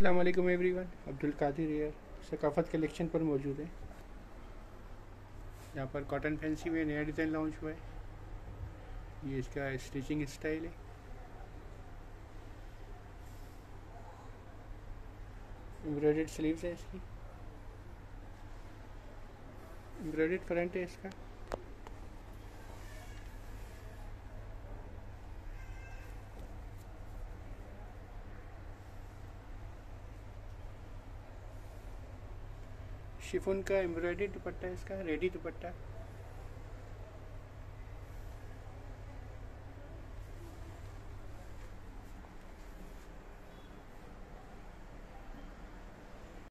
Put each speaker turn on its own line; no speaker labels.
अस्सलाम वालेकुम everyone Abdul Qadir here Saqafat collection पर मौजूद है। यहाँ पर कॉटन फैंसी में नया डिज़ाइन लॉन्च हुआ है। ये इसका स्टिचिंग स्टाइल है। एम्ब्रॉयड स्लीव्स है इसकी। एम्ब्रॉयड फ्रंट है इसका। शिफोन का एम्ब्रॉयडरी दुपट्टा है इसका रेडी दुपट्टा